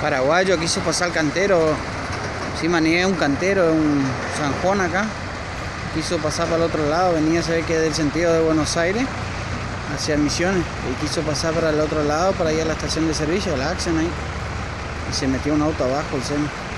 Paraguayo quiso pasar el cantero. Sí, mané un cantero, un San Juan acá. Quiso pasar para el otro lado, venía, a saber que del sentido de Buenos Aires hacia Misiones. Y quiso pasar para el otro lado, para ir a la estación de servicio, la Action ahí. Y se metió un auto abajo el seno.